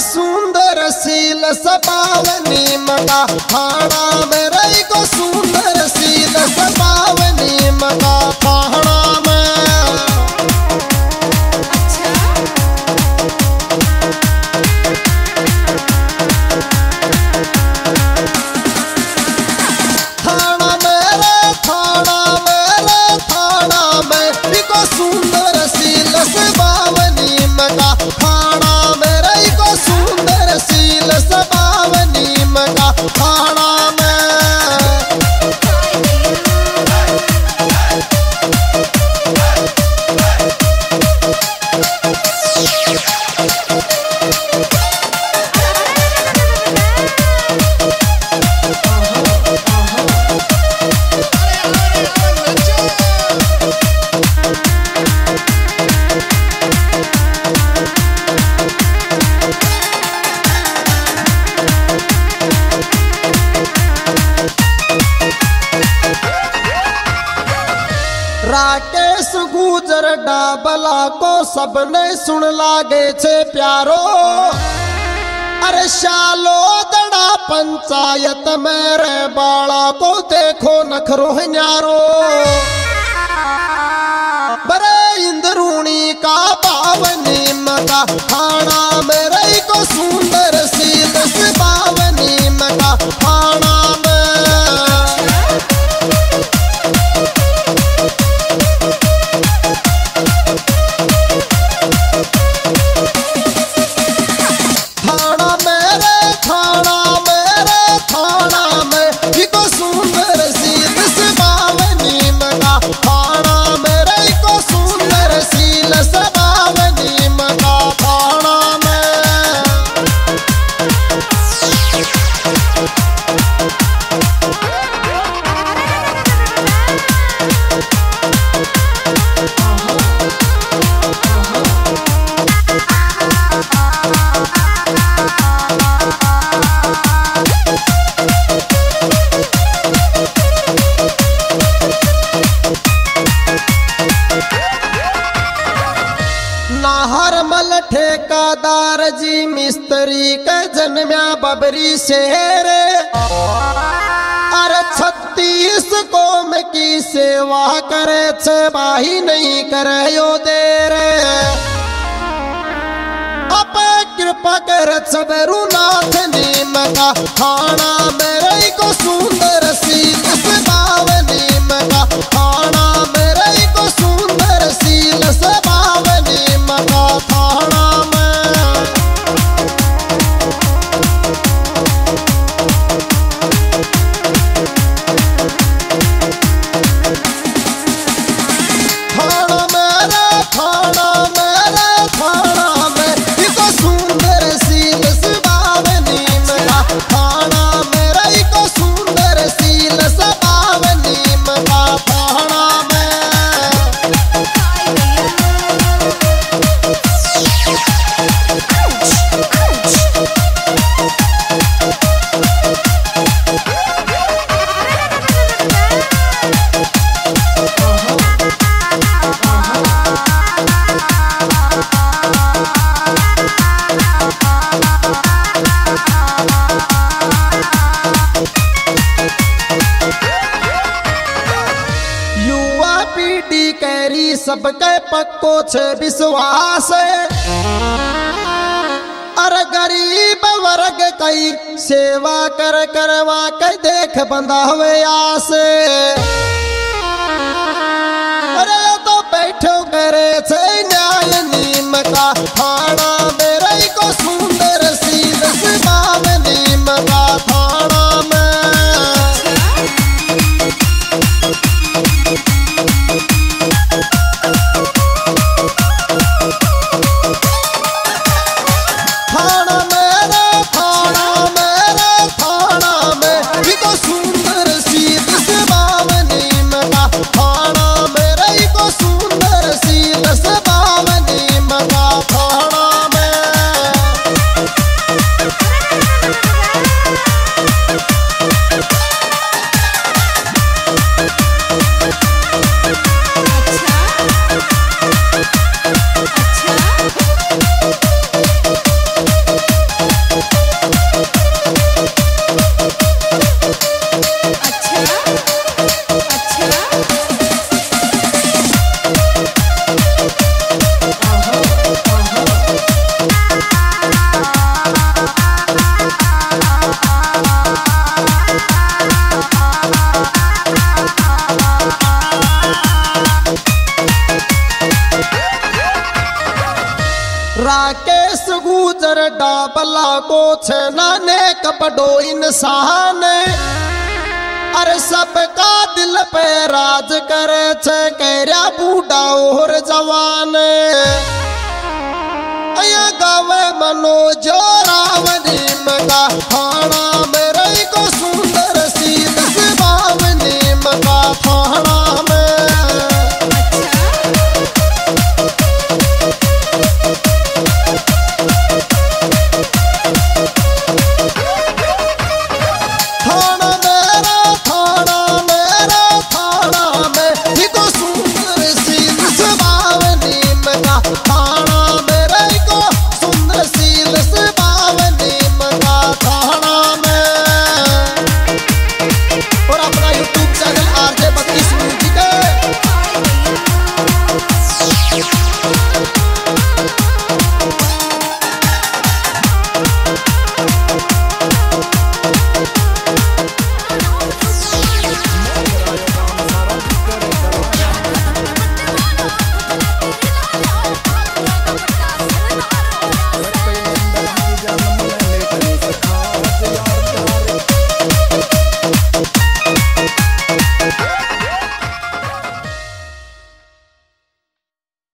सुंदर सील सपावनी मका थाना में को सबने सुन लागे छे प्यारो। अरे शालो दड़ा पंचायत मेरे बाला को देखो नखरो न्यारो। जन्म्या बबरी शेर। अरे छत्तीस कोम की सेवा करे छे, बाही नहीं करे यो देर। अप कृपा कर छबरु नाथ नीम का थाना मेरे को सुंदर से सबके पक्को छे विश्वास अरे गरीब वर्ग कई सेवा कर करवा के देख बंदा हुए आस अरे तो बैठो करे छे न्याय नीम का। सुंदर डाबला को नाने कपडो इंसान। अरे सबका दिल पे राज करे छे कहरा बूढ़ा और जवान। अया गावे मनोजो रावणी मगा